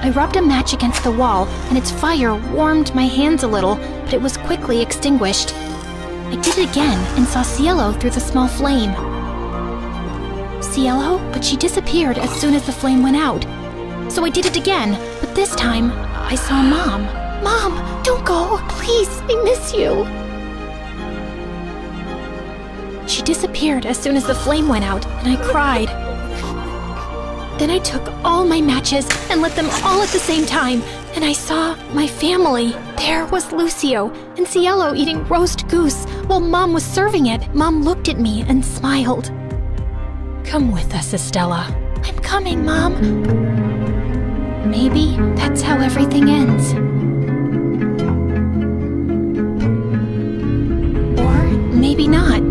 I rubbed a match against the wall, and its fire warmed my hands a little, but it was quickly extinguished. I did it again and saw Cielo through the small flame. Cielo, but she disappeared as soon as the flame went out. So I did it again, but this time I saw Mom. Mom, don't go! Please, I miss you! She disappeared as soon as the flame went out, and I cried. Then I took all my matches and lit them all at the same time, and I saw my family. There was Lucio and Cielo eating roast goose while Mom was serving it. Mom looked at me and smiled. Come with us, Estella. I'm coming, Mom. Maybe that's how everything ends. Or maybe not.